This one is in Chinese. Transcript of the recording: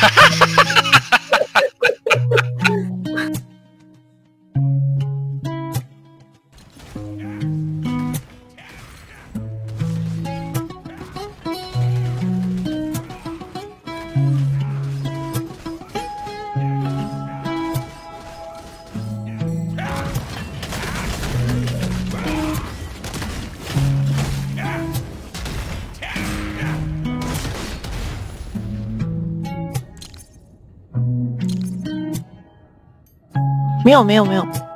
ha ha ha 没有没有没有。